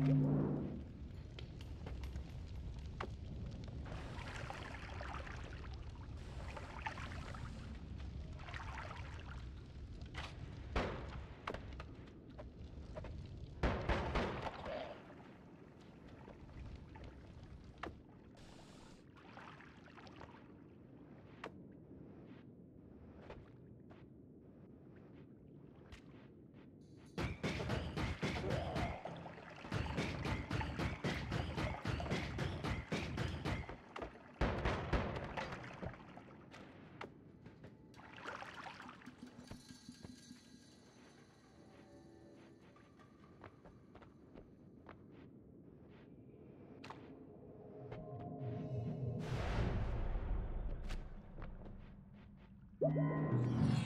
Thank you. Yeah.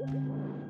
Woo!